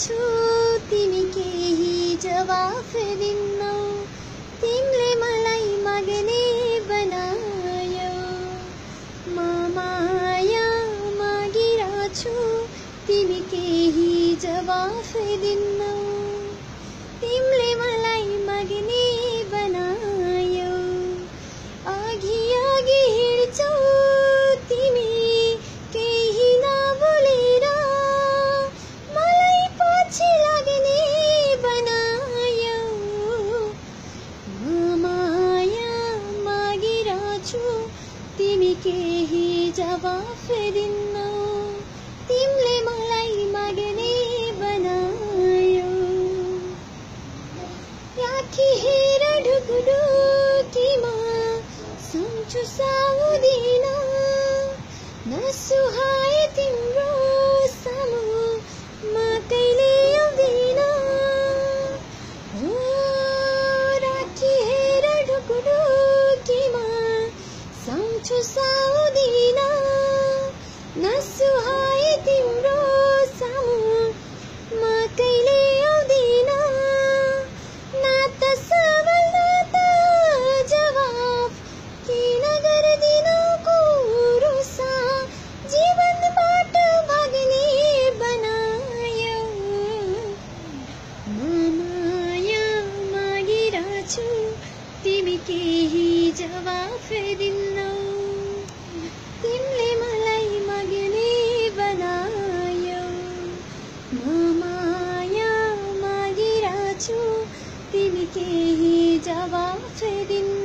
छु तिमी केही जवाफ दिन्नौ तिमीले मलाई माग्ने बनायो म माया मागिरहेछु तिमी केही जवाफ दिन्नौ तिमीले केही जवाफ दिन्नौ तिमीले मलाई माग्ने बनायो राखिहेर ढुकुढुकीमा सम्झु साउदिन नसुहाए কিছু সাউদিনা নসুহা तिमी केही जवाफ दिन्नौ तिमीले मलाई मग्ने बनायौ। म माया मागिरहेछु तिमी केही जवाफ दिन्नौ